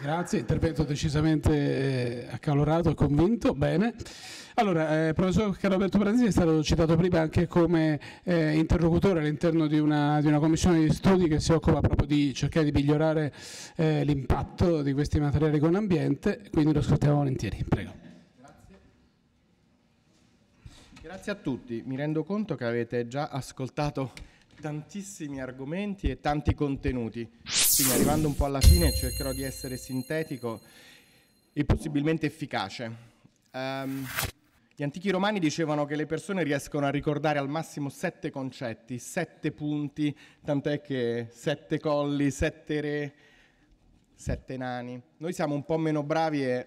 Grazie, intervento decisamente eh, accalorato e convinto. Bene. Allora, eh, professor Carroberto Branzini è stato citato prima anche come eh, interlocutore all'interno di di una, commissione di studi che si occupa proprio di cercare di migliorare eh, l'impatto di questi materiali con l'ambiente, quindi lo ascoltiamo volentieri. Prego. Grazie. Grazie a tutti. Mi rendo conto che avete già ascoltato tantissimi argomenti e tanti contenuti, quindi arrivando un po' alla fine cercherò di essere sintetico e possibilmente efficace. Um, gli antichi romani dicevano che le persone riescono a ricordare al massimo sette concetti, sette punti, tant'è che sette colli, sette re, sette nani. Noi siamo un po' meno bravi e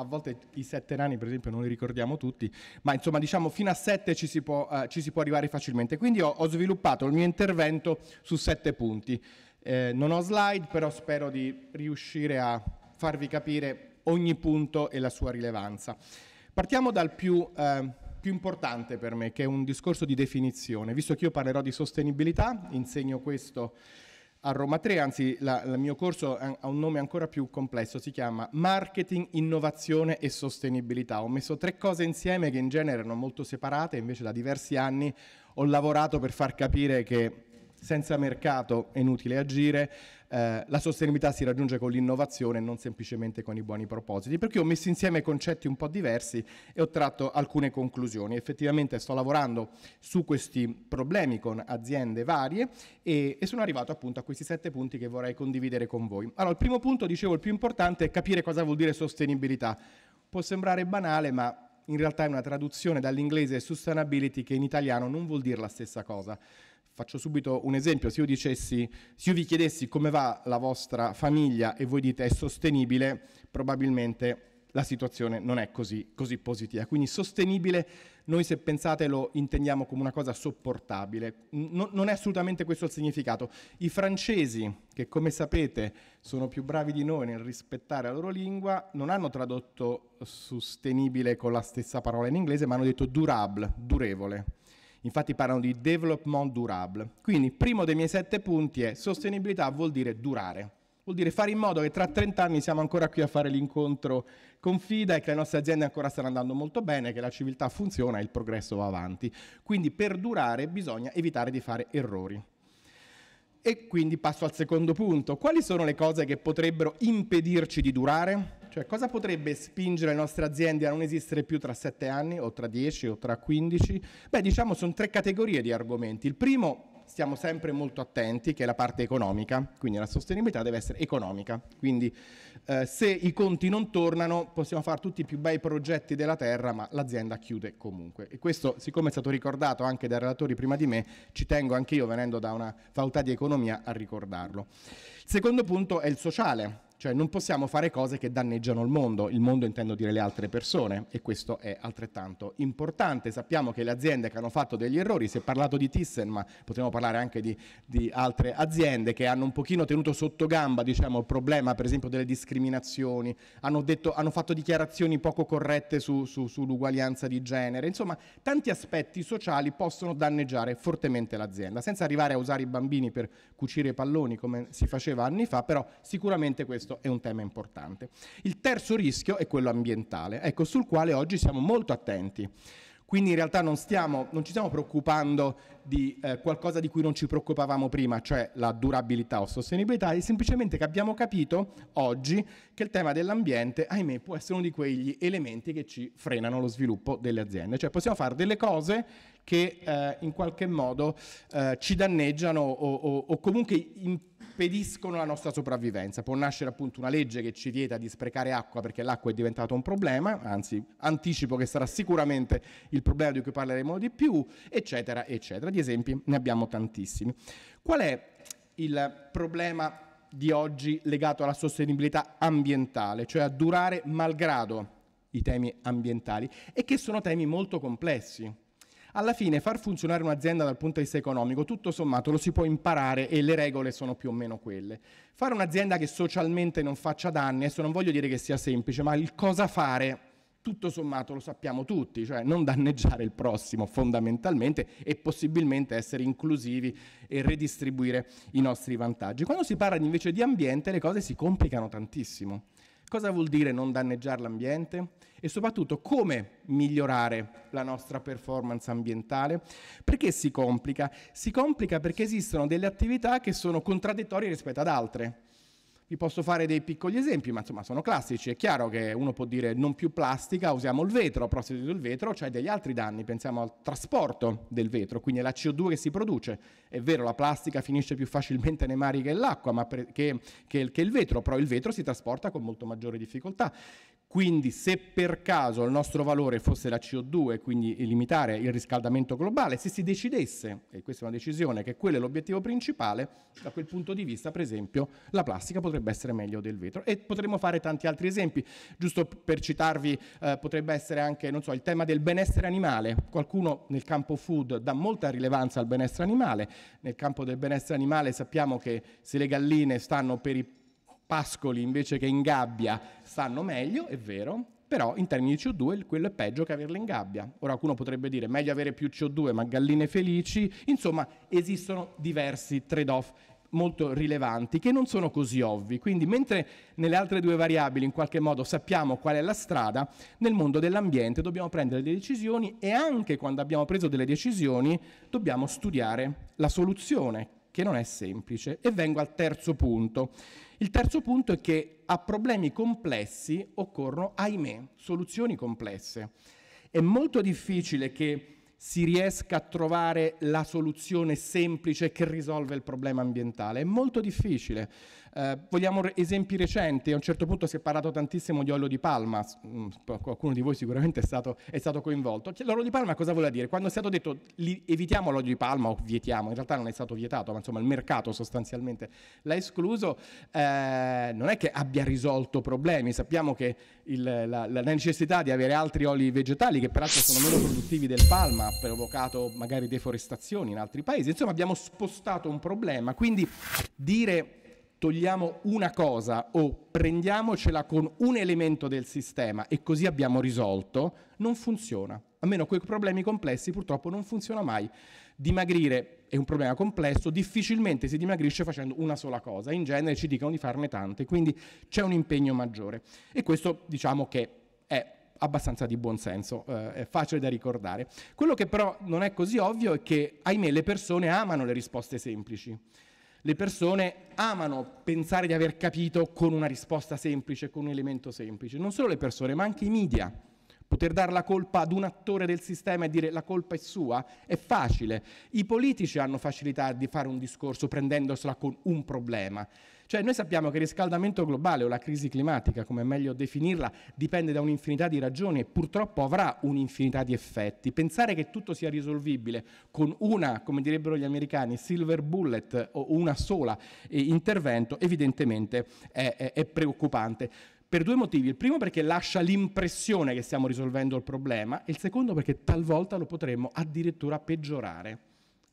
a volte i sette nani per esempio non li ricordiamo tutti, ma insomma diciamo fino a sette ci si può, uh, ci si può arrivare facilmente. Quindi ho, ho, sviluppato il mio intervento su sette punti. Eh, non ho slide, però spero di riuscire a farvi capire ogni punto e la sua rilevanza. Partiamo dal più... Eh, più importante per me, che è un discorso di definizione. Visto che io parlerò di sostenibilità, insegno questo a Roma 3, anzi il mio corso ha un nome ancora più complesso, si chiama Marketing, Innovazione e Sostenibilità. Ho messo tre cose insieme che in genere erano molto separate, invece da diversi anni ho lavorato per far capire che senza mercato è inutile agire, eh, la sostenibilità si raggiunge con l'innovazione e non semplicemente con i buoni propositi. Per cui ho messo insieme concetti un po' diversi e ho tratto alcune conclusioni. Effettivamente sto lavorando su questi problemi con aziende varie e, e sono arrivato appunto a questi sette punti che vorrei condividere con voi. Allora, il primo punto, dicevo, il più importante è capire cosa vuol dire sostenibilità. Può sembrare banale, ma in realtà è una traduzione dall'inglese sustainability che in italiano non vuol dire la stessa cosa. Faccio subito un esempio, se io, dicessi, se io vi chiedessi come va la vostra famiglia e voi dite è sostenibile, probabilmente la situazione non è così, così, positiva. Quindi sostenibile, noi se pensate lo intendiamo come una cosa sopportabile. No, non è assolutamente questo il significato. I francesi, che come sapete sono più bravi di noi nel rispettare la loro lingua, non hanno tradotto sostenibile con la stessa parola in inglese, ma hanno detto durable, durevole. Infatti parlano di development durable. Quindi, primo dei miei sette punti è sostenibilità vuol dire durare. Vuol dire fare in modo che tra 30 anni siamo ancora qui a fare l'incontro con FIDA e che le nostre aziende ancora stanno andando molto bene, che la civiltà funziona e il progresso va avanti. Quindi per durare bisogna evitare di fare errori. E quindi passo al secondo punto. Quali sono le cose che potrebbero impedirci di durare? Cioè, cosa potrebbe spingere le nostre aziende a non esistere più tra 7 anni, o tra 10, o tra 15? Beh, diciamo, sono tre categorie di argomenti. Il primo stiamo sempre molto attenti, che è la parte economica, quindi la sostenibilità deve essere economica. Quindi eh, se i conti non tornano possiamo fare tutti i più bei progetti della terra, ma l'azienda chiude comunque. E questo, siccome è stato ricordato anche dai relatori prima di me, ci tengo anche io, venendo da una facoltà di economia, a ricordarlo. Il secondo punto è il sociale cioè non possiamo fare cose che danneggiano il mondo, il mondo intendo dire le altre persone e questo è altrettanto importante. Sappiamo che le aziende che hanno fatto degli errori, si è parlato di Thyssen ma potremmo parlare anche di, di, altre aziende che hanno un pochino tenuto sotto gamba diciamo, il problema per esempio delle discriminazioni, hanno, detto, hanno fatto dichiarazioni poco corrette su, su, sull'uguaglianza di genere, insomma tanti aspetti sociali possono danneggiare fortemente l'azienda, senza arrivare a usare i bambini per cucire i palloni come si faceva anni fa, però sicuramente questo questo è un tema importante. Il terzo rischio è quello ambientale, ecco, sul quale oggi siamo molto attenti. Quindi in realtà non, stiamo, non ci stiamo preoccupando di eh, qualcosa di cui non ci preoccupavamo prima, cioè la durabilità o sostenibilità, è semplicemente che abbiamo capito oggi che il tema dell'ambiente, ahimè, può essere uno di quegli elementi che ci frenano lo sviluppo delle aziende. Cioè possiamo fare delle cose che eh, in qualche modo eh, ci danneggiano o, o, o comunque impediscono la nostra sopravvivenza. Può nascere appunto una legge che ci vieta di sprecare acqua perché l'acqua è diventato un problema, anzi anticipo che sarà sicuramente il problema di cui parleremo di più, eccetera, eccetera. Di esempi ne abbiamo tantissimi. Qual è il problema di oggi legato alla sostenibilità ambientale, cioè a durare malgrado i temi ambientali e che sono temi molto complessi. Alla fine far funzionare un'azienda dal punto di vista economico, tutto sommato lo si può imparare e le regole sono più o meno quelle. Fare un'azienda che socialmente non faccia danni, adesso non voglio dire che sia semplice, ma il cosa fare tutto sommato lo sappiamo tutti, cioè non danneggiare il prossimo fondamentalmente e possibilmente essere inclusivi e redistribuire i nostri vantaggi. Quando si parla invece di ambiente le cose si complicano tantissimo. Cosa vuol dire non danneggiare l'ambiente? E soprattutto come migliorare la nostra performance ambientale? Perché si complica? Si complica perché esistono delle attività che sono contraddittorie rispetto ad altre. Vi posso fare dei piccoli esempi, ma insomma sono classici. È chiaro che uno può dire non più plastica, usiamo il vetro, però se il vetro c'è degli altri danni. Pensiamo al trasporto del vetro, quindi alla CO2 che si produce. È vero, la plastica finisce più facilmente nei mari che l'acqua, che, che, che il vetro, però il vetro si trasporta con molto maggiore difficoltà. Quindi se per caso il nostro valore fosse la CO2, quindi limitare il riscaldamento globale, se si decidesse, e questa è una decisione, che quello è l'obiettivo principale, da quel punto di vista, per esempio, la plastica potrebbe essere meglio del vetro. E potremmo fare tanti altri esempi. Giusto per citarvi, eh, potrebbe essere anche, so, il tema del benessere animale. Qualcuno nel campo food dà molta rilevanza al benessere animale. Nel campo del benessere animale sappiamo che se le galline stanno per i pascoli invece che in gabbia stanno meglio, è vero, però in termini di CO2 quello è peggio che averle in gabbia. Ora qualcuno potrebbe dire meglio avere più CO2 ma galline felici, insomma esistono diversi trade-off molto rilevanti che non sono così ovvi. Quindi mentre nelle altre due variabili in qualche modo sappiamo qual è la strada, nel mondo dell'ambiente dobbiamo prendere delle decisioni e anche quando abbiamo preso delle decisioni dobbiamo studiare la soluzione, che non è semplice. E vengo al terzo punto. Il terzo punto è che a problemi complessi occorrono, ahimè, soluzioni complesse. È molto difficile che si riesca a trovare la soluzione semplice che risolve il problema ambientale. È molto difficile. Eh, vogliamo esempi recenti, a un certo punto si è parlato tantissimo di olio di palma, mm, qualcuno di voi sicuramente è stato, è stato coinvolto. L'olio di palma cosa vuole dire? Quando è stato detto li, evitiamo l'olio di palma o vietiamo, in realtà non è stato vietato, ma insomma il mercato sostanzialmente l'ha escluso, eh, non è che abbia risolto problemi, sappiamo che il, la, la, necessità di avere altri oli vegetali che peraltro sono meno produttivi del palma ha provocato magari deforestazioni in altri paesi, insomma abbiamo spostato un problema, quindi dire togliamo una cosa o prendiamocela con un elemento del sistema e così abbiamo risolto, non funziona. Almeno quei problemi complessi purtroppo non funziona mai. Dimagrire è un problema complesso, difficilmente si dimagrisce facendo una sola cosa, in genere ci dicono di farne tante, quindi c'è un impegno maggiore. E questo diciamo che è abbastanza di buonsenso, eh, è facile da ricordare. Quello che però non è così ovvio è che, ahimè, le persone amano le risposte semplici. Le persone amano pensare di aver capito con una risposta semplice, con un elemento semplice. Non solo le persone, ma anche i media. Poter dare la colpa ad un attore del sistema e dire la colpa è sua è facile. I politici hanno facilità di fare un discorso prendendosela con un problema. Cioè noi sappiamo che il riscaldamento globale o la crisi climatica, come è meglio definirla, dipende da un'infinità di ragioni e purtroppo avrà un'infinità di effetti. Pensare che tutto sia risolvibile con una, come direbbero gli americani, silver bullet o una sola eh, intervento evidentemente è, è, è preoccupante per due motivi. Il primo perché lascia l'impressione che stiamo risolvendo il problema e il secondo perché talvolta lo potremmo addirittura peggiorare.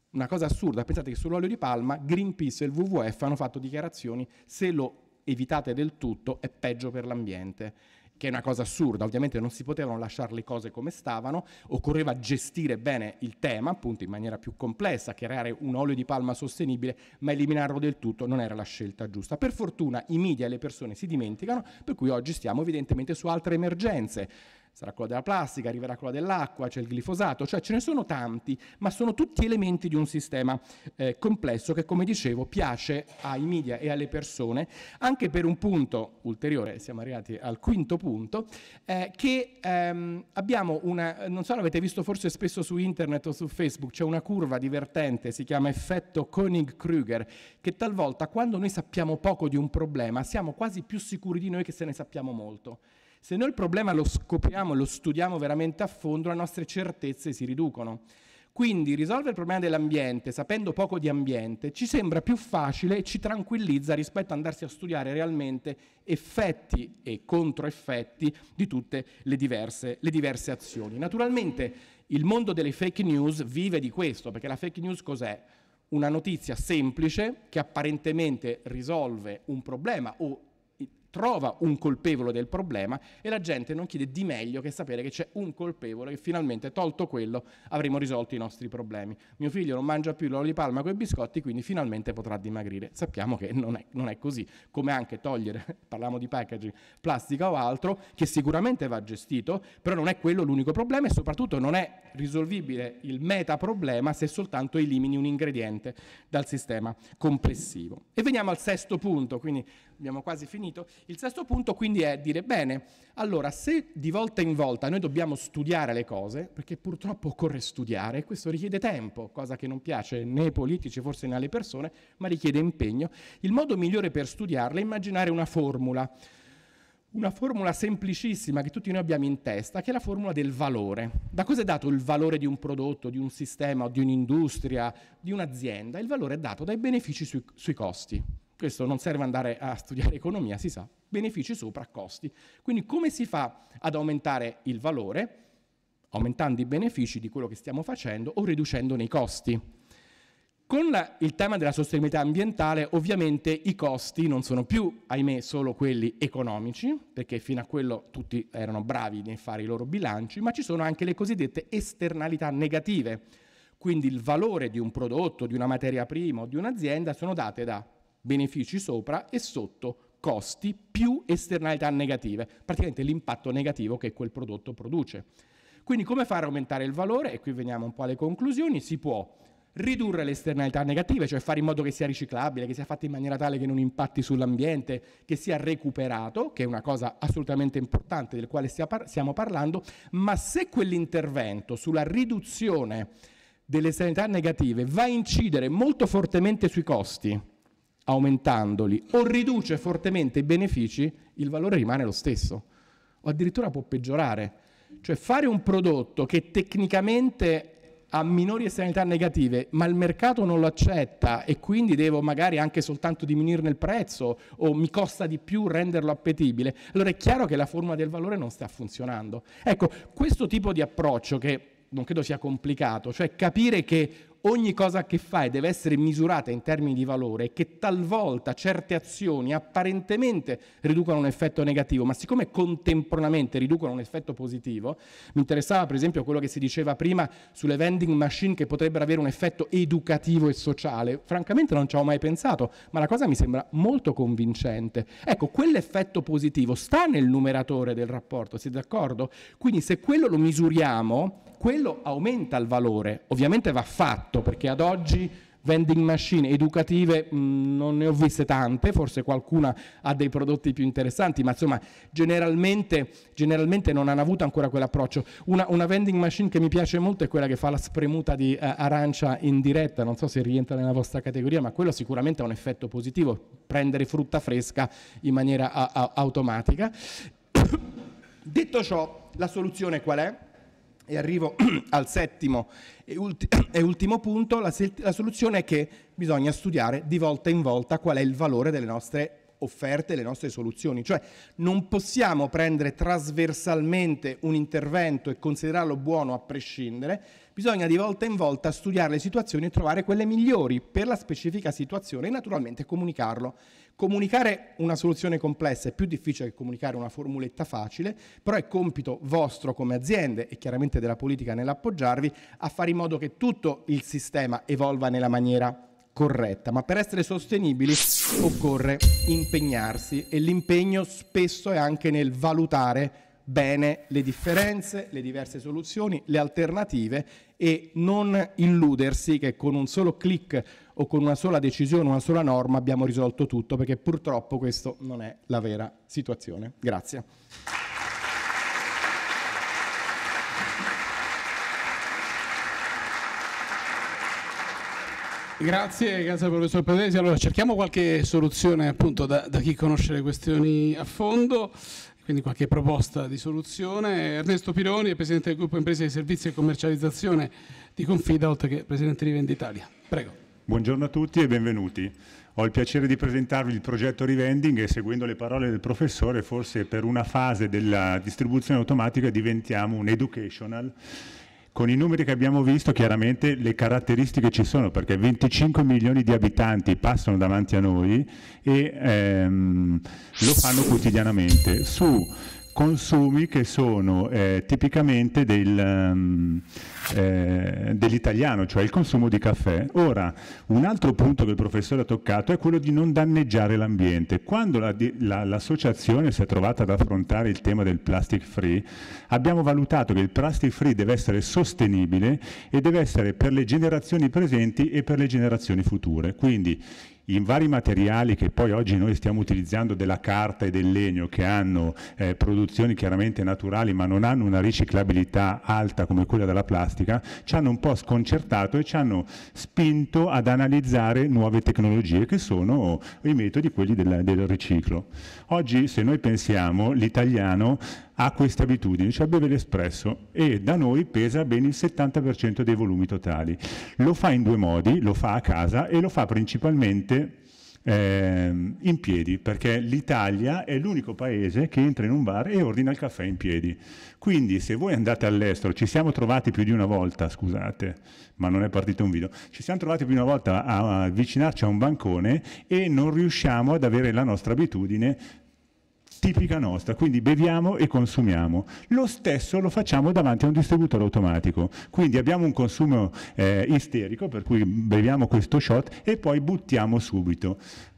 Una cosa assurda, pensate che sull'olio di palma Greenpeace e il WWF hanno fatto dichiarazioni, se lo evitate del tutto è peggio per l'ambiente che è una cosa assurda, ovviamente non si potevano lasciare le cose come stavano, occorreva gestire bene il tema, appunto in maniera più complessa, creare un olio di palma sostenibile, ma eliminarlo del tutto non era la scelta giusta. Per fortuna i media e le persone si dimenticano, per cui oggi stiamo evidentemente su altre emergenze sarà quella della plastica, arriverà quella dell'acqua, c'è il glifosato, cioè ce ne sono tanti, ma sono tutti elementi di un sistema eh, complesso che, come dicevo, piace ai media e alle persone, anche per un punto ulteriore, siamo arrivati al quinto punto, eh, che ehm, abbiamo una, non so, l'avete visto forse spesso su internet o su Facebook, c'è una curva divertente, si chiama effetto Koenig-Krüger, che talvolta quando noi sappiamo poco di un problema siamo quasi più sicuri di noi che se ne sappiamo molto. Se noi il problema lo scopriamo lo studiamo veramente a fondo, le nostre certezze si riducono. Quindi risolvere il problema dell'ambiente sapendo poco di ambiente ci sembra più facile e ci tranquillizza rispetto ad andarsi a studiare realmente effetti e controeffetti di tutte le diverse, le diverse azioni. Naturalmente il mondo delle fake news vive di questo, perché la fake news cos'è? Una notizia semplice che apparentemente risolve un problema o trova un colpevole del problema e la gente non chiede di meglio che sapere che c'è un colpevole che finalmente, tolto quello, avremo risolto i nostri problemi. Mio figlio non mangia più l'olio di palma con i biscotti, quindi finalmente potrà dimagrire. Sappiamo che non è, non è così, come anche togliere, parliamo di packaging, plastica o altro, che sicuramente va gestito, però non è quello l'unico problema e soprattutto non è risolvibile il metaproblema se soltanto elimini un ingrediente dal sistema complessivo. E veniamo al sesto punto, quindi abbiamo quasi finito. Il sesto punto quindi è dire, bene, allora se di volta in volta noi dobbiamo studiare le cose, perché purtroppo occorre studiare, questo richiede tempo, cosa che non piace né ai politici, forse né alle persone, ma richiede impegno, il modo migliore per studiarle è immaginare una formula una formula semplicissima che tutti noi abbiamo in testa, che è la formula del valore. Da cosa è dato il valore di un prodotto, di un sistema, di un'industria, di un'azienda? Il valore è dato dai benefici sui, sui costi. Questo non serve andare a studiare economia, si sa, benefici sopra costi. Quindi come si fa ad aumentare il valore? Aumentando i benefici di quello che stiamo facendo o riducendone i costi. Con la, il tema della sostenibilità ambientale ovviamente i costi non sono più, ahimè, solo quelli economici, perché fino a quello tutti erano bravi nel fare i loro bilanci, ma ci sono anche le cosiddette esternalità negative. Quindi il valore di un prodotto, di una materia prima o di un'azienda sono date da benefici sopra e sotto costi più esternalità negative, praticamente l'impatto negativo che quel prodotto produce. Quindi come fare aumentare il valore? E qui veniamo un po' alle conclusioni, si può ridurre le esternalità negative, cioè fare in modo che sia riciclabile, che sia fatto in maniera tale che non impatti sull'ambiente, che sia recuperato, che è una cosa assolutamente importante del quale stiamo parlando, ma se quell'intervento sulla riduzione delle esternalità negative va a incidere molto fortemente sui costi, aumentandoli, o riduce fortemente i benefici, il valore rimane lo stesso, o addirittura può peggiorare. Cioè fare un prodotto che tecnicamente ha minori esternalità negative, ma il mercato non lo accetta e quindi devo magari anche soltanto diminuirne il prezzo o mi costa di più renderlo appetibile, allora è chiaro che la formula del valore non sta funzionando. Ecco, questo tipo di approccio che non credo sia complicato, cioè capire che ogni cosa che fai deve essere misurata in termini di valore e che talvolta certe azioni apparentemente riducono un effetto negativo, ma siccome contemporaneamente riducono un effetto positivo, mi interessava per esempio quello che si diceva prima sulle vending machine che potrebbero avere un effetto educativo e sociale, francamente non ci avevo mai pensato, ma la cosa mi sembra molto convincente. Ecco, quell'effetto positivo sta nel numeratore del rapporto, siete d'accordo? Quindi se quello lo misuriamo, quello aumenta il valore, ovviamente va fatto perché ad oggi vending machine educative mh, non ne ho viste tante, forse qualcuna ha dei prodotti più interessanti, ma insomma generalmente, generalmente non hanno avuto ancora quell'approccio. Una, una, vending machine che mi piace molto è quella che fa la spremuta di uh, arancia in diretta, non so se rientra nella vostra categoria, ma quello sicuramente ha un effetto positivo, prendere frutta fresca in maniera a, a, automatica. Detto ciò, la soluzione qual è? E arrivo al settimo e, ulti- e ultimo punto, la, la soluzione è che bisogna studiare di volta in volta qual è il valore delle nostre offerte, le nostre soluzioni. Cioè non possiamo prendere trasversalmente un intervento e considerarlo buono a prescindere, bisogna di volta in volta studiare le situazioni e trovare quelle migliori per la specifica situazione e naturalmente comunicarlo. Comunicare una soluzione complessa è più difficile che comunicare una formuletta facile, però è compito vostro come aziende e chiaramente della politica nell'appoggiarvi a fare in modo che tutto il sistema evolva nella maniera corretta, ma per essere sostenibili occorre impegnarsi e l'impegno spesso è anche nel valutare bene le differenze, le diverse soluzioni, le alternative e non illudersi che con un solo clic o con una sola decisione, una sola norma abbiamo risolto tutto, perché purtroppo questa non è la vera situazione. Grazie. Grazie, grazie professor Pedesi. Allora cerchiamo qualche soluzione appunto da, da chi conosce le questioni a fondo quindi qualche proposta di soluzione. Ernesto Pironi Presidente del Gruppo Imprese di Servizi e Commercializzazione di Confida, oltre che Presidente di Venditalia. Prego. Buongiorno a tutti e benvenuti. Ho il piacere di presentarvi il progetto Revending e seguendo le parole del professore forse per una fase della distribuzione automatica diventiamo un educational con i numeri che abbiamo visto chiaramente le caratteristiche ci sono perché 25 milioni di abitanti passano davanti a noi e ehm, lo fanno quotidianamente. Su consumi che sono eh, tipicamente del, um, eh, dell'italiano, cioè il consumo di caffè. Ora, un altro punto che il professore ha toccato è quello di non danneggiare l'ambiente. Quando la, la, l'associazione si è trovata ad affrontare il tema del plastic free, abbiamo valutato che il plastic free deve essere sostenibile e deve essere per le generazioni presenti e per le generazioni future. Quindi in vari materiali che poi oggi noi stiamo utilizzando della carta e del legno che hanno eh, produzioni chiaramente naturali ma non hanno una riciclabilità alta come quella della plastica, ci hanno un po' sconcertato e ci hanno spinto ad analizzare nuove tecnologie che sono i metodi quelli del, del riciclo. Oggi se noi pensiamo l'italiano ha queste abitudini, cioè beve l'espresso e da noi pesa ben il 70% dei volumi totali. Lo fa in due modi, lo fa a casa e lo fa principalmente eh, in piedi, perché l'Italia è l'unico paese che entra in un bar e ordina il caffè in piedi. Quindi se voi andate all'estero, ci siamo trovati più di una volta, scusate, ma non è partito un video, ci siamo trovati più di una volta a avvicinarci a un bancone e non riusciamo ad avere la nostra abitudine tipica nostra, quindi beviamo e consumiamo. Lo stesso lo facciamo davanti a un distributore automatico, quindi abbiamo un consumo eh, isterico per cui beviamo questo shot e poi buttiamo subito.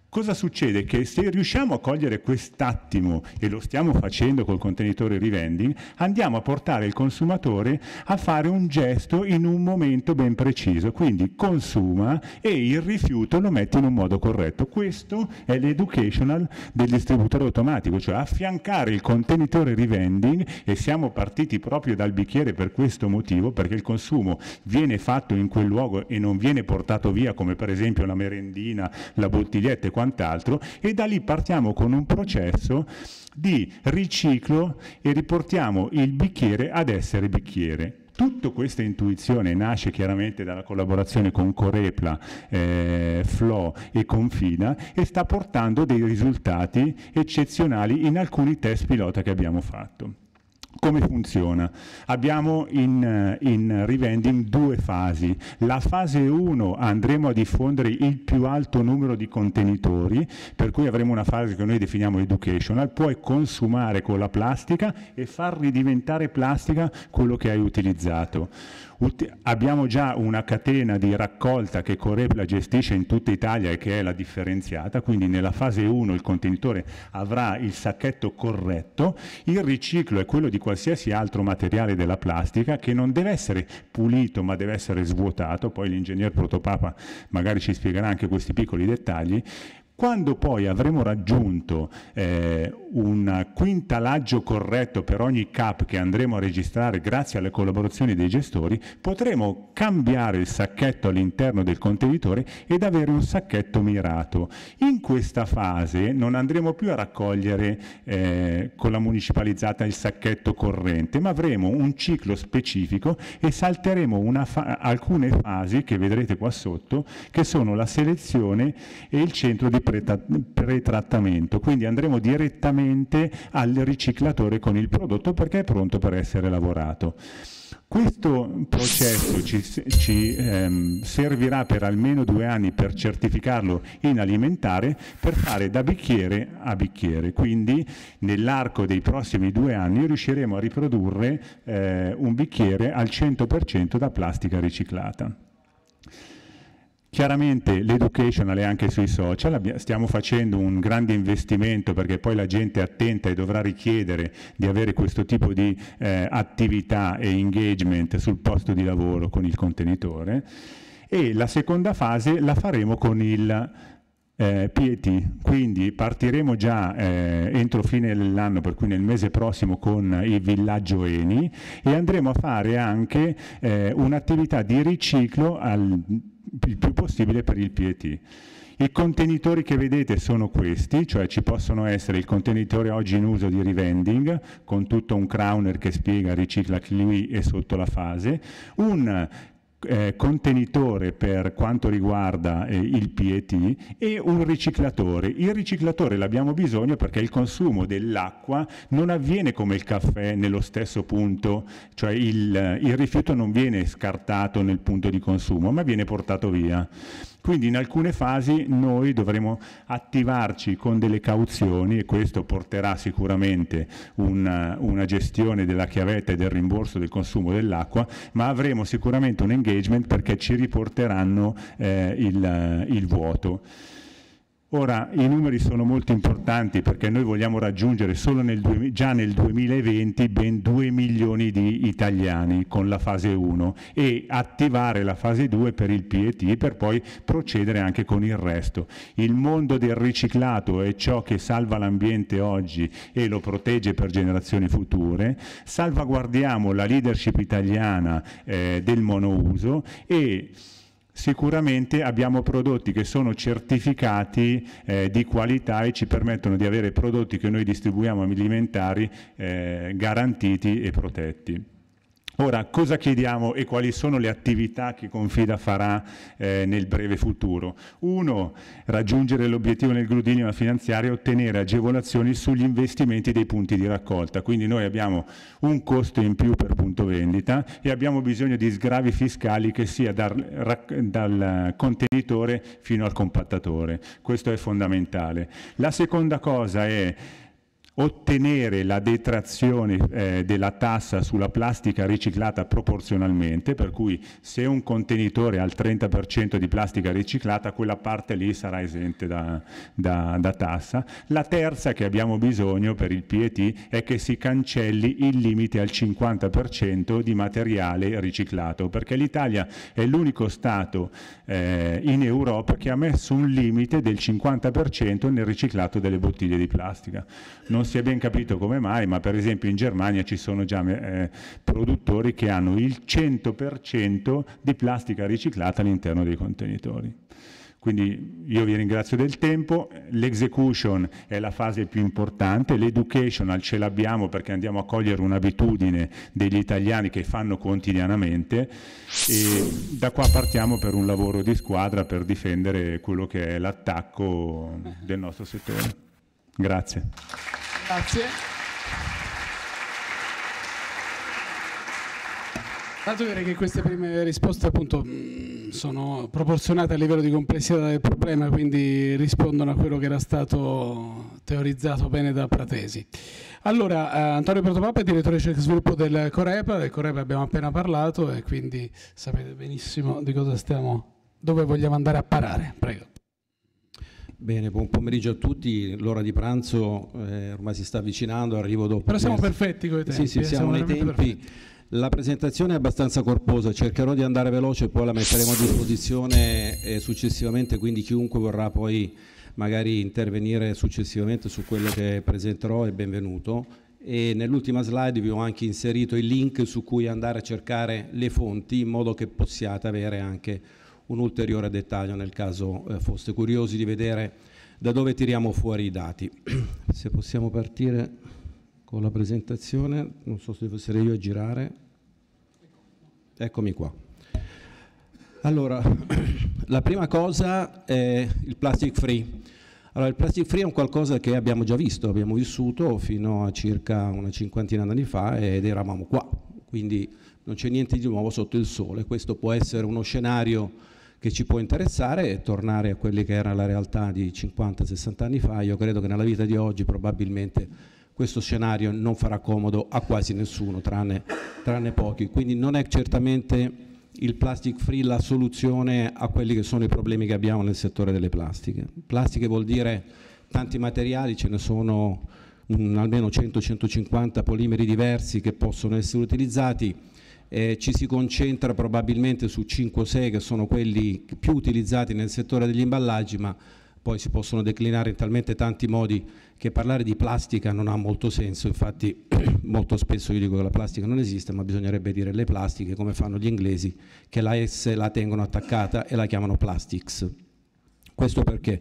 Cosa succede? Che se riusciamo a cogliere quest'attimo, e lo stiamo facendo col contenitore rivending, andiamo a portare il consumatore a fare un gesto in un momento ben preciso, quindi consuma e il rifiuto lo mette in un modo corretto. Questo è l'educational del distributore automatico, cioè affiancare il contenitore rivending e siamo partiti proprio dal bicchiere per questo motivo, perché il consumo viene fatto in quel luogo e non viene portato via come per esempio la merendina, la bottiglietta quant'altro e da lì partiamo con un processo di riciclo e riportiamo il bicchiere ad essere bicchiere. Tutta questa intuizione nasce chiaramente dalla collaborazione con Corepla, eh, Flo e Confida e sta portando dei risultati eccezionali in alcuni test pilota che abbiamo fatto. Come funziona? Abbiamo in, eh, in, revending due fasi. La fase 1 andremo a diffondere il più alto numero di contenitori, per cui avremo una fase che noi definiamo educational, puoi consumare con la plastica e far ridiventare plastica quello che hai utilizzato abbiamo già una catena di raccolta che Corepla gestisce in tutta Italia e che è la differenziata, quindi nella fase 1 il contenitore avrà il sacchetto corretto, il riciclo è quello di qualsiasi altro materiale della plastica che non deve essere pulito ma deve essere svuotato, poi l'ingegner Protopapa magari ci spiegherà anche questi piccoli dettagli, quando poi avremo raggiunto eh, un quintalaggio corretto per ogni cap che andremo a registrare grazie alle collaborazioni dei gestori, potremo cambiare il sacchetto all'interno del contenitore ed avere un sacchetto mirato. In questa fase non andremo più a raccogliere eh, con la municipalizzata il sacchetto corrente, ma avremo un ciclo specifico e salteremo fa alcune fasi che vedrete qua sotto, che sono la selezione e il centro di pretrattamento, quindi andremo direttamente al riciclatore con il prodotto perché è pronto per essere lavorato. Questo processo ci, ci ehm, servirà per almeno due anni per certificarlo in alimentare per fare da bicchiere a bicchiere, quindi nell'arco dei prossimi due anni riusciremo a riprodurre eh, un bicchiere al 100% da plastica riciclata. Chiaramente l'educational è anche sui social, stiamo facendo un grande investimento perché poi la gente è attenta e dovrà richiedere di avere questo tipo di eh, attività e engagement sul posto di lavoro con il contenitore. E la seconda fase la faremo con il eh, PET, quindi partiremo già eh, entro fine dell'anno, per cui nel mese prossimo con il villaggio Eni e andremo a fare anche eh, un'attività di riciclo al, il più possibile per il PET. I contenitori che vedete sono questi, cioè ci possono essere il contenitore oggi in uso di revending, con tutto un crowner che spiega ricicla qui e sotto la fase, un eh, contenitore per quanto riguarda eh, il PET e un riciclatore. Il riciclatore l'abbiamo bisogno perché il consumo dell'acqua non avviene come il caffè nello stesso punto, cioè il, il rifiuto non viene scartato nel punto di consumo, ma viene portato via. Quindi in alcune fasi noi dovremo attivarci con delle cauzioni e questo porterà sicuramente una, una gestione della chiavetta e del rimborso del consumo dell'acqua, ma avremo sicuramente un engagement perché ci riporteranno eh, il, il vuoto. Ora, i numeri sono molto importanti perché noi vogliamo raggiungere nel, già nel 2020 ben 2 milioni di italiani con la fase 1 e attivare la fase 2 per il PET per poi procedere anche con il resto. Il mondo del riciclato è ciò che salva l'ambiente oggi e lo protegge per generazioni future. Salvaguardiamo la leadership italiana eh, del monouso e sicuramente abbiamo prodotti che sono certificati eh, di qualità e ci permettono di avere prodotti che noi distribuiamo alimentari eh, garantiti e protetti. Ora, cosa chiediamo e quali sono le attività che Confida farà eh, nel breve futuro? Uno, raggiungere l'obiettivo nel grudinio finanziario e ottenere agevolazioni sugli investimenti dei punti di raccolta. Quindi noi abbiamo un costo in più per punto vendita e abbiamo bisogno di sgravi fiscali che sia dal, dal contenitore fino al compattatore. Questo è fondamentale. La seconda cosa è ottenere la detrazione eh, della tassa sulla plastica riciclata proporzionalmente, per cui se un contenitore ha il 30% di plastica riciclata, quella parte lì sarà esente da, da, da, tassa. La terza che abbiamo bisogno per il PET è che si cancelli il limite al 50% di materiale riciclato, perché l'Italia è l'unico Stato eh, in Europa che ha messo un limite del 50% nel riciclato delle bottiglie di plastica. Non si è ben capito come mai, ma per esempio in Germania ci sono già eh, produttori che hanno il 100% di plastica riciclata all'interno dei contenitori. Quindi io vi ringrazio del tempo, l'execution è la fase più importante, l'educational ce l'abbiamo perché andiamo a cogliere un'abitudine degli italiani che fanno quotidianamente e da qua partiamo per un lavoro di squadra per difendere quello che è l'attacco del nostro settore. Grazie. Grazie. Tanto direi che queste prime risposte appunto sono proporzionate a livello di complessità del problema, quindi rispondono a quello che era stato teorizzato bene da Pratesi. Allora, eh, Antonio Protopapa è direttore di ricerca e sviluppo del Corepa, del Corepa abbiamo appena parlato e quindi sapete benissimo di cosa stiamo, dove vogliamo andare a parare. Prego. Bene, buon pomeriggio a tutti. L'ora di pranzo eh, ormai si sta avvicinando, arrivo dopo. Però siamo perfetti con i tempi. Sì, sì, eh, siamo, nei tempi. Perfetti. La presentazione è abbastanza corposa, cercherò di andare veloce e poi la metteremo a disposizione eh, successivamente, quindi chiunque vorrà poi magari intervenire successivamente su quello che presenterò è benvenuto. E nell'ultima slide vi ho anche inserito il link su cui andare a cercare le fonti in modo che possiate avere anche un ulteriore dettaglio nel caso eh, foste curiosi di vedere da dove tiriamo fuori i dati. Se possiamo partire con la presentazione, non so se devo essere io a girare. Eccomi qua. Allora, la prima cosa è il plastic free. Allora, il plastic free è un qualcosa che abbiamo già visto, abbiamo vissuto fino a circa una cinquantina d'anni fa ed eravamo qua, quindi non c'è niente di nuovo sotto il sole. Questo può essere uno scenario che ci può interessare e tornare a quelli che era la realtà di 50-60 anni fa. Io credo che nella vita di oggi probabilmente questo scenario non farà comodo a quasi nessuno, tranne, tranne pochi. Quindi non è certamente il plastic free la soluzione a quelli che sono i problemi che abbiamo nel settore delle plastiche. Plastiche vuol dire tanti materiali, ce ne sono un, almeno 100-150 polimeri diversi che possono essere utilizzati eh, ci si concentra probabilmente su 5 o 6 che sono quelli più utilizzati nel settore degli imballaggi, ma poi si possono declinare in talmente tanti modi che parlare di plastica non ha molto senso, infatti molto spesso io dico che la plastica non esiste, ma bisognerebbe dire le plastiche come fanno gli inglesi, che la S la tengono attaccata e la chiamano plastics. Questo perché?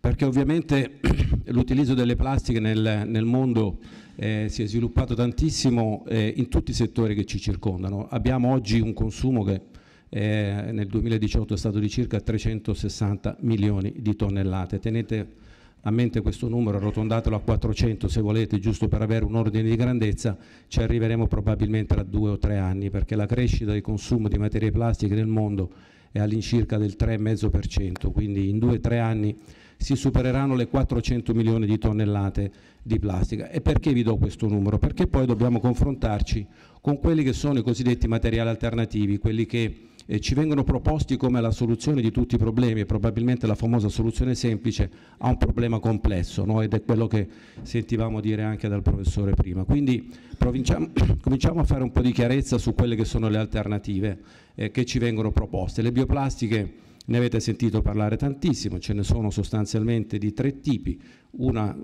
Perché ovviamente l'utilizzo delle plastiche nel, nel mondo eh, si è sviluppato tantissimo eh, in tutti i settori che ci circondano. Abbiamo oggi un consumo che eh, nel 2018 è stato di circa 360 milioni di tonnellate. Tenete a mente questo numero, arrotondatelo a 400 se volete, giusto per avere un ordine di grandezza, ci arriveremo probabilmente tra due o tre anni, perché la crescita del consumo di materie plastiche nel mondo è all'incirca del 3,5%, quindi in due o tre anni si supereranno le 400 milioni di tonnellate di plastica. E perché vi do questo numero? Perché poi dobbiamo confrontarci con quelli che sono i cosiddetti materiali alternativi, quelli che eh, ci vengono proposti come la soluzione di tutti i problemi e probabilmente la famosa soluzione semplice a un problema complesso no? ed è quello che sentivamo dire anche dal professore prima. Quindi cominciamo a fare un po' di chiarezza su quelle che sono le alternative eh, che ci vengono proposte. Le bioplastiche ne avete sentito parlare tantissimo, ce ne sono sostanzialmente di tre tipi, una,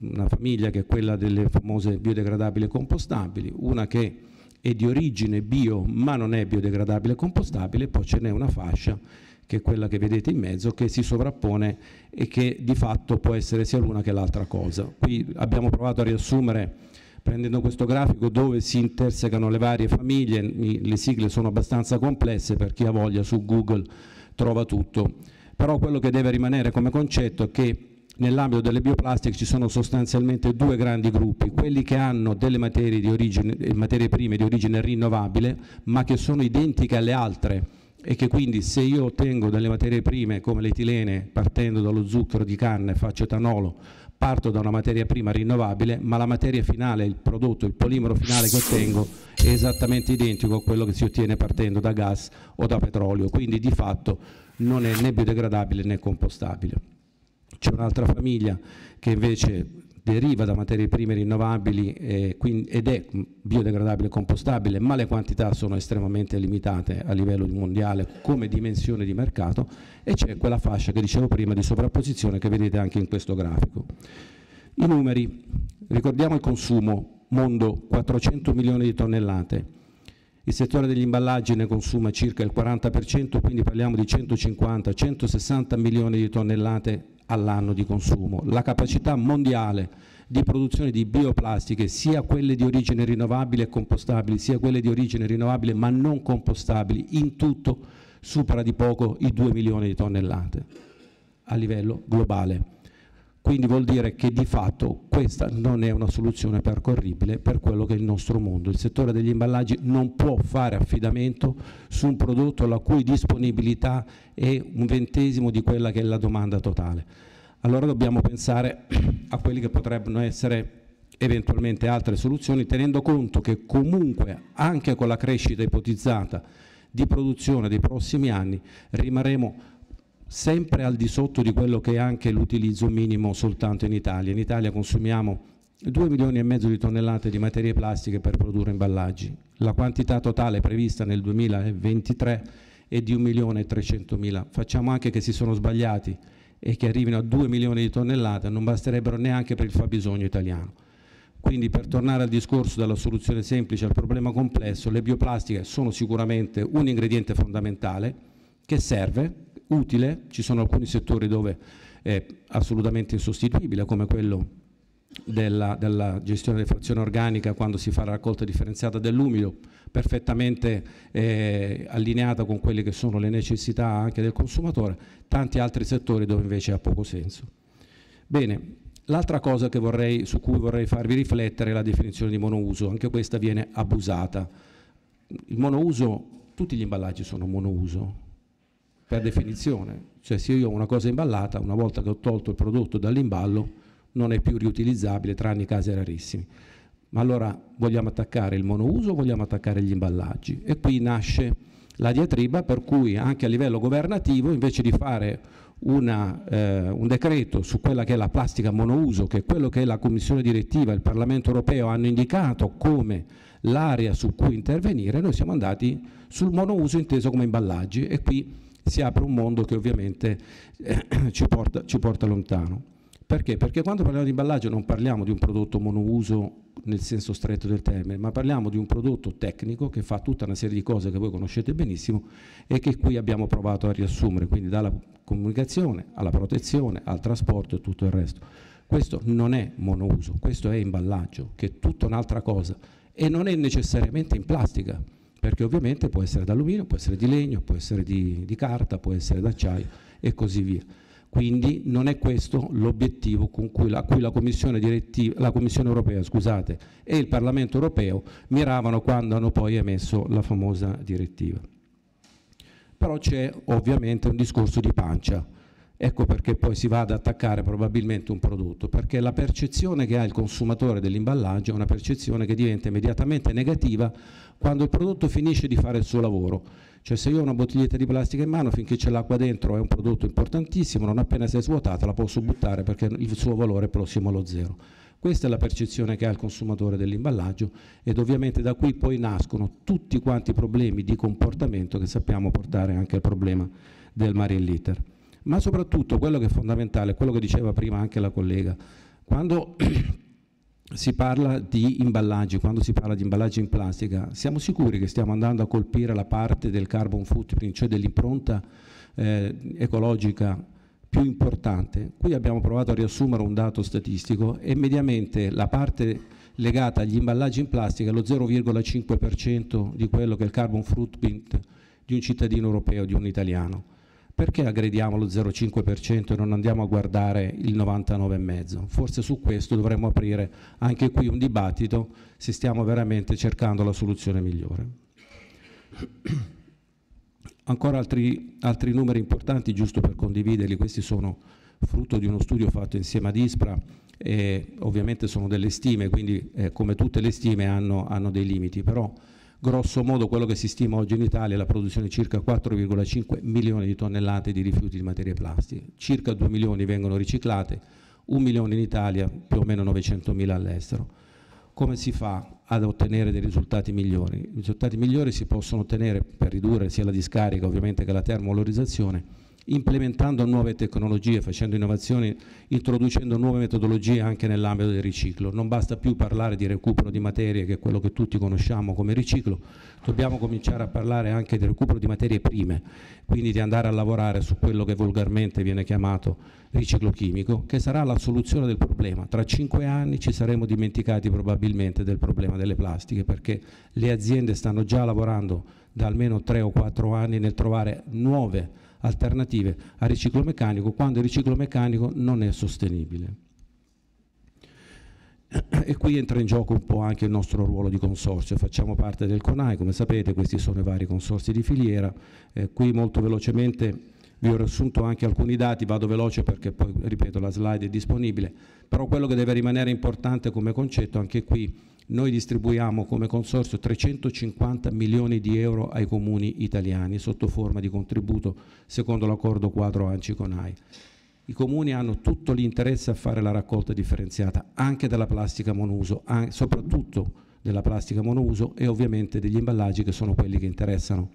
una famiglia che è quella delle famose biodegradabili e compostabili, una che è di origine bio ma non è biodegradabile e compostabile, poi ce n'è una fascia che è quella che vedete in mezzo, che si sovrappone e che di fatto può essere sia l'una che l'altra cosa. Qui abbiamo provato a riassumere prendendo questo grafico dove si intersecano le varie famiglie, le sigle sono abbastanza complesse, per chi ha voglia su Google trova tutto, però quello che deve rimanere come concetto è che nell'ambito delle bioplastiche ci sono sostanzialmente due grandi gruppi, quelli che hanno delle materie, origine, eh, materie prime di origine rinnovabile, ma che sono identiche alle altre e che quindi se io ottengo delle materie prime come l'etilene partendo dallo zucchero di canna e faccio etanolo, parto da una materia prima rinnovabile, ma la materia finale, il prodotto, il polimero finale che ottengo è esattamente identico a quello che si ottiene partendo da gas o da petrolio, quindi di fatto non è né biodegradabile né compostabile. C'è un'altra famiglia che invece deriva da materie prime rinnovabili eh, ed è biodegradabile e compostabile, ma le quantità sono estremamente limitate a livello mondiale come dimensione di mercato e c'è quella fascia che dicevo prima di sovrapposizione che vedete anche in questo grafico. I numeri, ricordiamo il consumo, mondo 400 milioni di tonnellate, il settore degli imballaggi ne consuma circa il 40%, quindi parliamo di 150-160 milioni di tonnellate all'anno di consumo. La capacità mondiale di produzione di bioplastiche, sia quelle di origine rinnovabile e compostabili, sia quelle di origine rinnovabile ma non compostabili, in tutto supera di poco i 2 milioni di tonnellate a livello globale. Quindi vuol dire che di fatto questa non è una soluzione percorribile per quello che è il nostro mondo. Il settore degli imballaggi non può fare affidamento su un prodotto la cui disponibilità è un ventesimo di quella che è la domanda totale. Allora dobbiamo pensare a quelli che potrebbero essere eventualmente altre soluzioni, tenendo conto che comunque anche con la crescita ipotizzata di produzione dei prossimi anni rimarremo sempre al di sotto di quello che è anche l'utilizzo minimo soltanto in Italia. In Italia consumiamo 2 milioni e mezzo di tonnellate di materie plastiche per produrre imballaggi. La quantità totale prevista nel 2023 è di 1 milione e 300 mila. Facciamo anche che si sono sbagliati e che arrivino a 2 milioni di tonnellate, non basterebbero neanche per il fabbisogno italiano. Quindi per tornare al discorso della soluzione semplice al problema complesso, le bioplastiche sono sicuramente un ingrediente fondamentale che serve, utile, ci sono alcuni settori dove è assolutamente insostituibile, come quello della, della, gestione della frazione organica quando si fa la raccolta differenziata dell'umido, perfettamente eh, allineata con quelle che sono le necessità anche del consumatore, tanti altri settori dove invece ha poco senso. Bene, l'altra cosa vorrei, su cui vorrei farvi riflettere è la definizione di monouso, anche questa viene abusata. Il monouso, tutti gli imballaggi sono monouso, per definizione, cioè se io ho una cosa imballata, una volta che ho tolto il prodotto dall'imballo, non è più riutilizzabile, tranne i casi rarissimi. Ma allora vogliamo attaccare il monouso o vogliamo attaccare gli imballaggi? E qui nasce la diatriba per cui anche a livello governativo, invece di fare una, eh, un decreto su quella che è la plastica monouso, che è quello che la Commissione direttiva e il Parlamento europeo hanno indicato come l'area su cui intervenire, noi siamo andati sul monouso inteso come imballaggi e qui si apre un mondo che ovviamente eh, ci, porta, ci porta lontano. Perché? Perché quando parliamo di imballaggio non parliamo di un prodotto monouso nel senso stretto del termine, ma parliamo di un prodotto tecnico che fa tutta una serie di cose che voi conoscete benissimo e che qui abbiamo provato a riassumere, quindi dalla comunicazione alla protezione, al trasporto e tutto il resto. Questo non è monouso, questo è imballaggio, che è tutta un'altra cosa e non è necessariamente in plastica perché ovviamente può essere d'alluminio, può essere di legno, può essere di, di carta, può essere d'acciaio e così via. Quindi non è questo l'obiettivo la, cui la, Commissione, la Commissione, europea scusate, e il Parlamento europeo miravano quando hanno poi emesso la famosa direttiva. Però c'è ovviamente un discorso di pancia. Ecco perché poi si va ad attaccare probabilmente un prodotto, perché la percezione che ha il consumatore dell'imballaggio è una percezione che diventa immediatamente negativa quando il prodotto finisce di fare il suo lavoro. Cioè se io ho una bottiglietta di plastica in mano, finché c'è l'acqua dentro è un prodotto importantissimo, non appena si è svuotata la posso buttare perché il suo valore è prossimo allo zero. Questa è la percezione che ha il consumatore dell'imballaggio ed ovviamente da qui poi nascono tutti quanti i problemi di comportamento che sappiamo portare anche al problema del marine litter. Ma soprattutto quello che è fondamentale, quello che diceva prima anche la collega, quando si parla di imballaggi, quando si parla di imballaggi in plastica, siamo sicuri che stiamo andando a colpire la parte del carbon footprint, cioè dell'impronta eh, ecologica più importante? Qui abbiamo provato a riassumere un dato statistico e mediamente la parte legata agli imballaggi in plastica è lo 0,5% di quello che è il carbon footprint di un cittadino europeo, di un italiano perché aggrediamo lo 0,5% e non andiamo a guardare il 99,5%? Forse su questo dovremmo aprire anche qui un dibattito se stiamo veramente cercando la soluzione migliore. Ancora altri, altri numeri importanti, giusto per condividerli, questi sono frutto di uno studio fatto insieme ad ISPRA e ovviamente sono delle stime, quindi eh, come tutte le stime hanno, hanno dei limiti, però grosso modo quello che si stima oggi in Italia è la produzione di circa 4,5 milioni di tonnellate di rifiuti di materie plastiche, circa 2 milioni vengono riciclate, 1 milione in Italia, più o meno 900 mila all'estero. Come si fa ad ottenere dei risultati migliori? I risultati migliori si possono ottenere per ridurre sia la discarica ovviamente che la termovalorizzazione implementando nuove tecnologie, facendo innovazioni, introducendo nuove metodologie anche nell'ambito del riciclo. Non basta più parlare di recupero di materie, che è quello che tutti conosciamo come riciclo, dobbiamo cominciare a parlare anche di recupero di materie prime, quindi di andare a lavorare su quello che volgarmente viene chiamato riciclo chimico, che sarà la soluzione del problema. Tra cinque anni ci saremo dimenticati probabilmente del problema delle plastiche, perché le aziende stanno già lavorando da almeno tre o quattro anni nel trovare nuove alternative al riciclo meccanico quando il riciclo meccanico non è sostenibile. E qui entra in gioco un po' anche il nostro ruolo di consorzio, facciamo parte del CONAI, come sapete questi sono i vari consorsi di filiera, eh, qui molto velocemente vi ho riassunto anche alcuni dati, vado veloce perché poi, ripeto, la slide è disponibile, però quello che deve rimanere importante come concetto anche qui noi distribuiamo come consorzio 350 milioni di euro ai comuni italiani sotto forma di contributo secondo l'accordo quadro ANCI con AI. I comuni hanno tutto l'interesse a fare la raccolta differenziata anche della plastica monouso, soprattutto della plastica monouso e ovviamente degli imballaggi che sono quelli che interessano,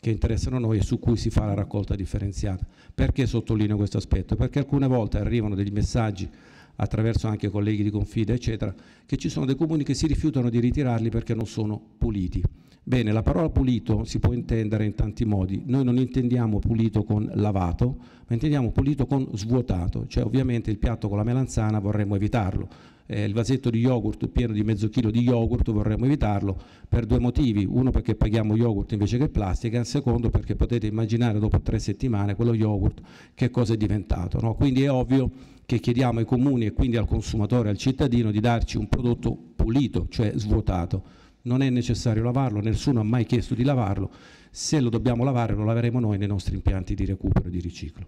che interessano noi e su cui si fa la raccolta differenziata. Perché sottolineo questo aspetto? Perché alcune volte arrivano degli messaggi attraverso anche colleghi di Confida, eccetera, che ci sono dei comuni che si rifiutano di ritirarli perché non sono puliti. Bene, la parola pulito si può intendere in tanti modi. Noi non intendiamo pulito con lavato, ma intendiamo pulito con svuotato, cioè ovviamente il piatto con la melanzana vorremmo evitarlo. Eh, il vasetto di yogurt pieno di mezzo chilo di yogurt vorremmo evitarlo per due motivi. Uno perché paghiamo yogurt invece che plastica, il secondo perché potete immaginare dopo tre settimane quello yogurt che cosa è diventato. No? Quindi è ovvio che chiediamo ai comuni e quindi al consumatore, al cittadino di darci un prodotto pulito, cioè svuotato. Non è necessario lavarlo, nessuno ha mai chiesto di lavarlo, se lo dobbiamo lavare lo laveremo noi nei nostri impianti di recupero e di riciclo.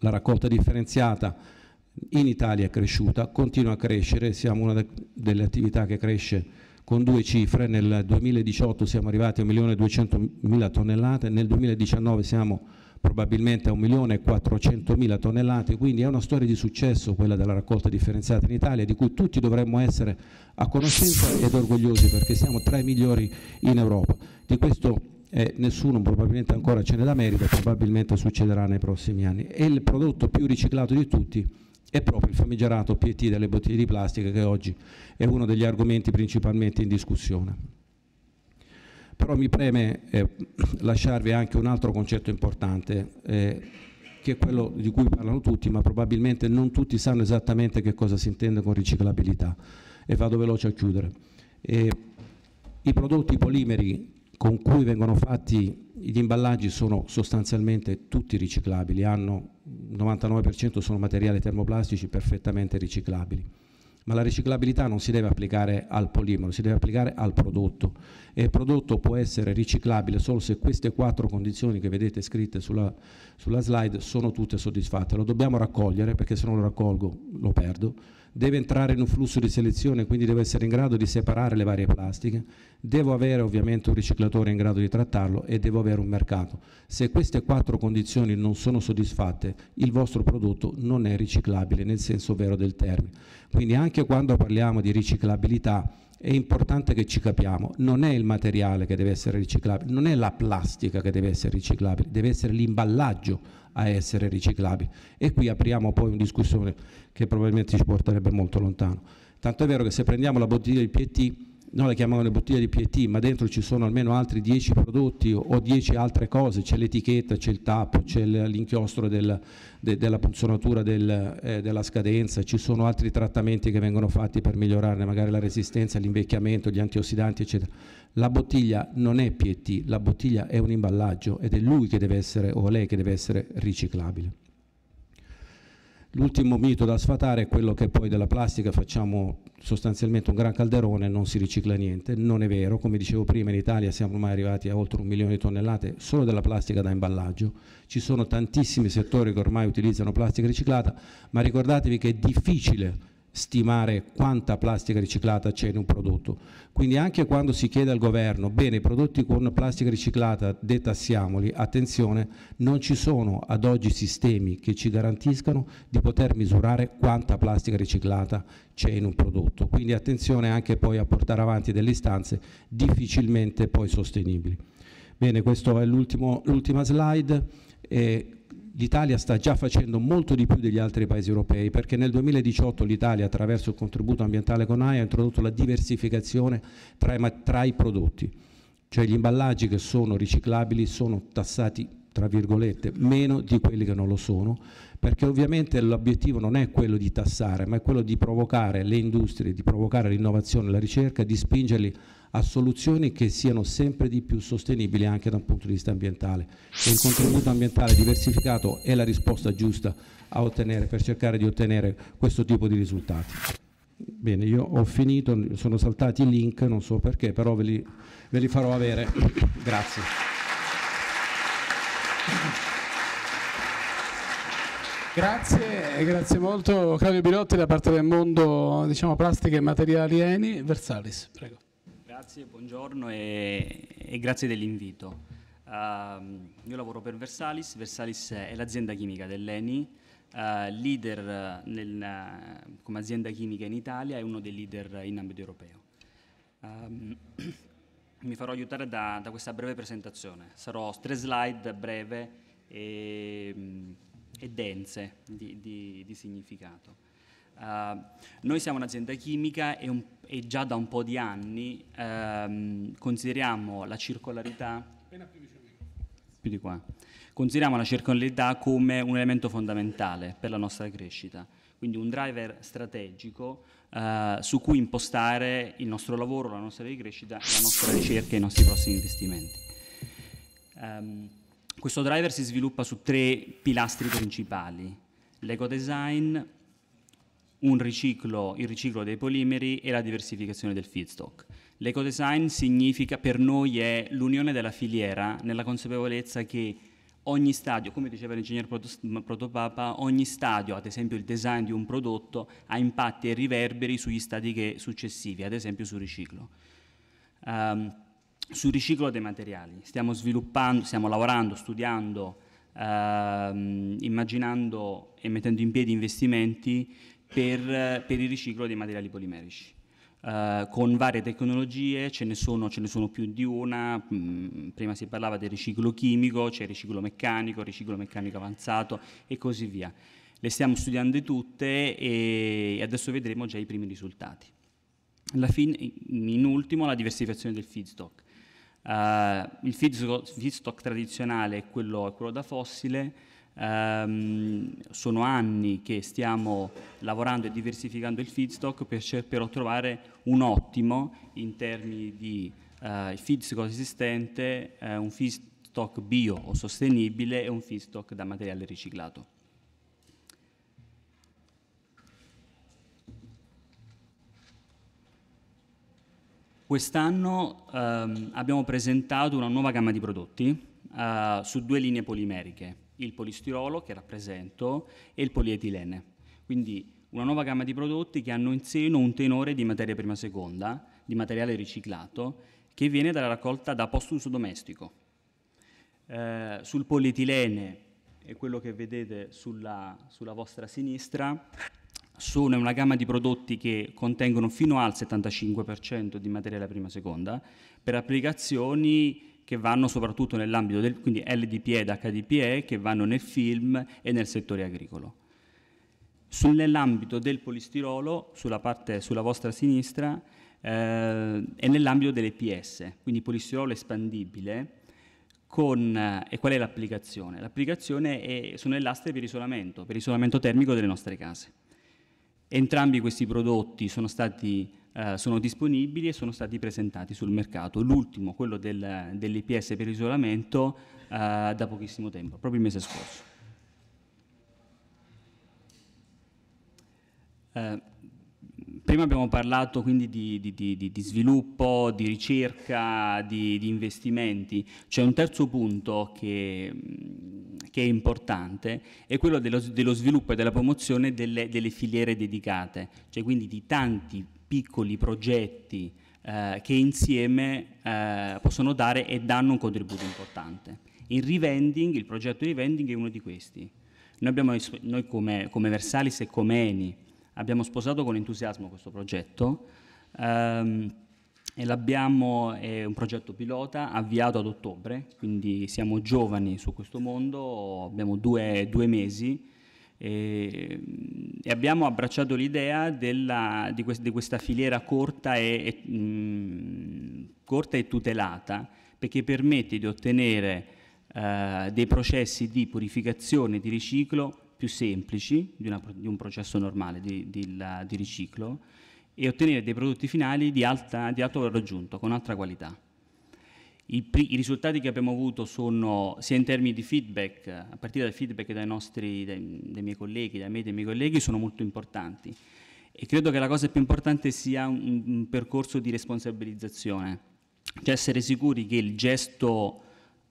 La raccolta differenziata in Italia è cresciuta, continua a crescere, siamo una delle attività che cresce con due cifre, nel 2018 siamo arrivati a 1.200.000 tonnellate, nel 2019 siamo probabilmente a 1.400.000 tonnellate, quindi è una storia di successo quella della raccolta differenziata in Italia, di cui tutti dovremmo essere a conoscenza ed orgogliosi perché siamo tra i migliori in Europa. Di questo eh, nessuno probabilmente ancora ce ne dà merito, probabilmente succederà nei prossimi anni. E il prodotto più riciclato di tutti è proprio il famigerato PET delle bottiglie di plastica che oggi è uno degli argomenti principalmente in discussione. Però mi preme eh, lasciarvi anche un altro concetto importante, eh, che è quello di cui parlano tutti, ma probabilmente non tutti sanno esattamente che cosa si intende con riciclabilità. E vado veloce a chiudere. E I prodotti polimeri con cui vengono fatti gli imballaggi sono sostanzialmente tutti riciclabili, hanno il 99% sono materiali termoplastici perfettamente riciclabili ma la riciclabilità non si deve applicare al polimero, si deve applicare al prodotto e il prodotto può essere riciclabile solo se queste quattro condizioni che vedete scritte sulla, sulla slide sono tutte soddisfatte. Lo dobbiamo raccogliere perché se non lo raccolgo lo perdo deve entrare in un flusso di selezione, quindi deve essere in grado di separare le varie plastiche, devo avere ovviamente un riciclatore in grado di trattarlo e devo avere un mercato. Se queste quattro condizioni non sono soddisfatte, il vostro prodotto non è riciclabile nel senso vero del termine. Quindi anche quando parliamo di riciclabilità, è importante che ci capiamo, non è il materiale che deve essere riciclabile, non è la plastica che deve essere riciclabile, deve essere l'imballaggio a essere riciclabili. E qui apriamo poi una discussione che probabilmente ci porterebbe molto lontano. Tanto è vero che se prendiamo la bottiglia di PET, noi la chiamiamo le bottiglie di PET, ma dentro ci sono almeno altri 10 prodotti o 10 altre cose, c'è l'etichetta, c'è il tappo, c'è l'inchiostro del, de, della punzonatura del, eh, della scadenza, ci sono altri trattamenti che vengono fatti per migliorarne magari la resistenza, l'invecchiamento, gli antiossidanti, eccetera. La bottiglia non è PET, la bottiglia è un imballaggio ed è lui che deve essere o lei che deve essere riciclabile. L'ultimo mito da sfatare è quello che poi della plastica facciamo sostanzialmente un gran calderone e non si ricicla niente. Non è vero, come dicevo prima in Italia siamo ormai arrivati a oltre un milione di tonnellate solo della plastica da imballaggio. Ci sono tantissimi settori che ormai utilizzano plastica riciclata, ma ricordatevi che è difficile stimare quanta plastica riciclata c'è in un prodotto. Quindi anche quando si chiede al governo, bene, i prodotti con plastica riciclata detassiamoli, attenzione, non ci sono ad oggi sistemi che ci garantiscano di poter misurare quanta plastica riciclata c'è in un prodotto. Quindi attenzione anche poi a portare avanti delle istanze difficilmente poi sostenibili. Bene, questa è l'ultima slide. E l'Italia sta già facendo molto di più degli altri paesi europei perché nel 2018 l'Italia attraverso il contributo ambientale con AIA ha introdotto la diversificazione tra i, tra i prodotti, cioè gli imballaggi che sono riciclabili sono tassati tra virgolette, meno di quelli che non lo sono, perché ovviamente l'obiettivo non è quello di tassare, ma è quello di provocare le industrie, di provocare l'innovazione, la ricerca, di spingerli a soluzioni che siano sempre di più sostenibili anche da un punto di vista ambientale. E il contributo ambientale diversificato è la risposta giusta ottenere, per cercare di ottenere questo tipo di risultati. Bene, io ho finito, sono saltati i link, non so perché, però ve li, ve li farò avere. Grazie. Grazie, grazie molto Claudio Bilotti da parte del mondo diciamo, plastiche e materiali Eni. Versalis, prego. Grazie, buongiorno e, e grazie dell'invito. Uh, io lavoro per Versalis, Versalis è l'azienda chimica dell'ENI, uh, leader nel, come azienda chimica in Italia e uno dei leader in ambito europeo. Um, mi farò aiutare da, da, questa breve presentazione. Sarò tre slide breve e, e dense di, di, di significato. Uh, noi siamo un'azienda chimica e, un, e, già da un po' di anni um, consideriamo la circolarità più di qua. Consideriamo la circolarità come un elemento fondamentale per la nostra crescita, quindi un driver strategico uh, su cui impostare il nostro lavoro, la nostra crescita, la nostra ricerca e i nostri prossimi investimenti. Um, questo driver si sviluppa su tre pilastri principali, l'ecodesign, riciclo, il riciclo dei polimeri e la diversificazione del feedstock. L'ecodesign significa, per noi, è l'unione della filiera nella consapevolezza che ogni stadio, come diceva l'ingegnere Protopapa, ogni stadio, ad esempio il design di un prodotto, ha impatti e riverberi sugli stadi successivi, ad esempio sul riciclo. Um, sul riciclo dei materiali, stiamo sviluppando, stiamo lavorando, studiando, uh, immaginando e mettendo in piedi investimenti per, per il riciclo dei materiali polimerici. Uh, con varie tecnologie, ce ne, sono, ce ne, sono, più di una, mm, prima si parlava del riciclo chimico, c'è il riciclo meccanico, il riciclo meccanico avanzato e così via. Le stiamo studiando tutte e adesso vedremo già i primi risultati. Fine, in ultimo la diversificazione del feedstock. Uh, il feedstock, feedstock tradizionale è quello, è quello da fossile, Um, sono anni che stiamo lavorando e diversificando il feedstock per, per trovare un ottimo in termini di il feedstock esistente, eh, un feedstock bio o sostenibile e un feedstock da materiale riciclato. Quest'anno ehm, abbiamo presentato una nuova gamma di prodotti eh, su due linee polimeriche, il polistirolo che rappresento e il polietilene. Quindi una nuova gamma di prodotti che hanno in seno un tenore di materia prima seconda, di materiale riciclato, che viene dalla raccolta da post-uso domestico. Eh, sul polietilene, è quello che vedete sulla, sulla vostra sinistra, sono una gamma di prodotti che contengono fino al 75% di materiale prima seconda per applicazioni che vanno soprattutto nell'ambito del quindi LDPE ed HDPE che vanno nel film e nel settore agricolo. Nell'ambito del polistirolo, sulla parte sulla vostra sinistra, eh, è nell'ambito dell'EPS, quindi polistirolo espandibile. Con, eh, e qual è l'applicazione? L'applicazione è, sono le lastre per isolamento, per isolamento termico delle nostre case. Entrambi questi prodotti sono, stati, eh, sono disponibili e sono stati presentati sul mercato. L'ultimo, quello del, dell'IPS per isolamento, eh, da pochissimo tempo, proprio il mese scorso. Eh, prima abbiamo parlato quindi di, di, di, di sviluppo, di ricerca, di, investimenti. C'è un terzo punto che, che, è importante, è quello dello, dello sviluppo e della promozione delle, delle, filiere dedicate, cioè quindi di tanti piccoli progetti eh, che insieme eh, possono dare e danno un contributo importante. Il revending, il progetto di revending è uno di questi. Noi, abbiamo, noi come, come Versalis e come Eni abbiamo sposato con entusiasmo questo progetto ehm, e l'abbiamo, è un progetto pilota avviato ad ottobre, quindi siamo giovani su questo mondo, abbiamo due, due mesi e, e, abbiamo abbracciato l'idea della, di, quest, di, questa filiera corta e, e, mh, corta e tutelata perché permette di ottenere eh, dei processi di purificazione e di riciclo più semplici di, una, di un processo normale di, di, riciclo e ottenere dei prodotti finali di, alta, di alto valore aggiunto, con altra qualità. I, I, risultati che abbiamo avuto sono sia in termini di feedback, a partire dal feedback dai, nostri, dai, dai miei colleghi, dai me e dai miei colleghi, sono molto importanti. E credo che la cosa più importante sia un, un percorso di responsabilizzazione, cioè essere sicuri che il gesto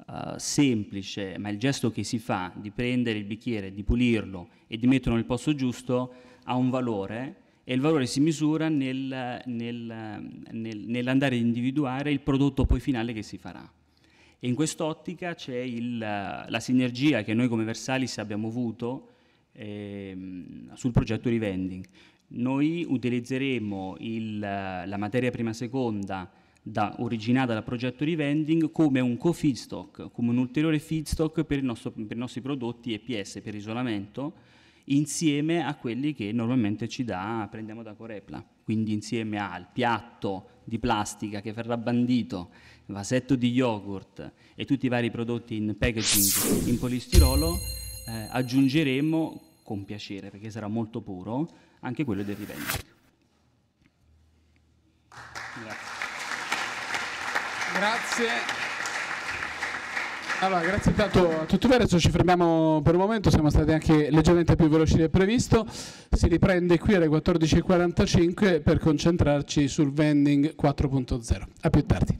uh, semplice, ma il gesto che si fa di prendere il bicchiere, di pulirlo e di metterlo nel posto giusto ha un valore e il valore si misura nel, nel, nel, nell'andare ad individuare il prodotto poi finale che si farà. E in quest'ottica c'è il, la sinergia che noi come Versalis abbiamo avuto eh, sul progetto revending. Noi utilizzeremo il, la materia prima seconda da, originata dal progetto revending come un co-feedstock, come un ulteriore feedstock per, nostro, per, i nostri prodotti EPS per isolamento, insieme a quelli che normalmente ci dà, prendiamo da Corepla, quindi insieme al piatto di plastica che verrà bandito, vasetto di yogurt e tutti i vari prodotti in packaging in polistirolo, eh, aggiungeremo con piacere, perché sarà molto puro, anche quello del revending. Grazie. Allora, grazie tanto a tutti voi, adesso ci fermiamo per un momento, siamo stati anche leggermente più veloci del previsto, si riprende qui alle 14.45 per concentrarci sul vending 4.0. A più tardi.